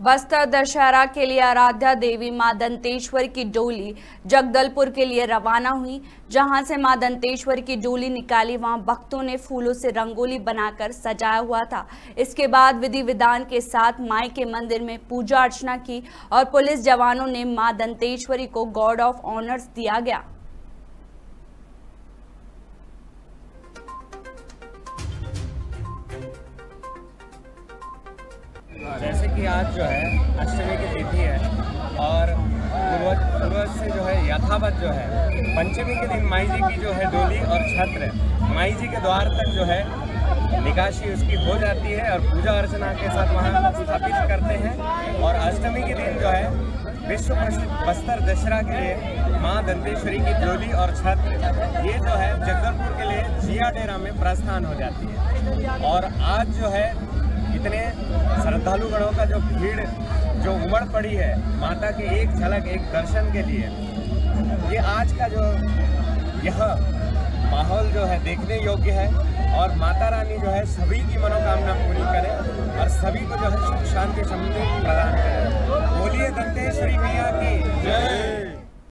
बस्तर दशहरा के लिए आराध्या देवी माँ दंतेश्वर की डोली जगदलपुर के लिए रवाना हुई, जहाँ से माँ दंतेश्वर की डोली निकाली, वहाँ भक्तों ने फूलों से रंगोली बनाकर सजाया हुआ था। इसके बाद विधि विधान के साथ माई के मंदिर में पूजा अर्चना की और पुलिस जवानों ने माँ दंतेश्वरी को गॉड ऑफ़ ऑनर्स दिया गया। जैसे कि आज जो है, अष्टमी की तिथि है और पूर्वज पूर्वज से जो है, यथावत जो है, पंचमी के दिन माई जी की जो है डोली और छत्र, माई जी के द्वार तक जो है, निकाशी उसकी हो जाती है और पूजा अर्चना के साथ वहाँ स्थापित करते हैं। और अष्टमी के दिन जो है, विश्व प्रसिद्ध बस्तर दशहरा के लिए माँ दंतेश्वरी की डोली और छत्र, ये जो है, जगदलपुर के लिए जिया डेरा में प्रस्थान हो जाती है। और आज जो है, इतने श्रद्धालु गणों का जो भीड़, जो उमड़ पड़ी है, माता के एक झलक, एक दर्शन के लिए, ये आज का जो यह माहौल जो है, देखने योग्य है और माता रानी जो है, सभी की मनोकामना पूरी करें और सभी को जो है सुख, शांति, समृद्धि प्रदान करें। बोलिए दंतेश्वरी मैया।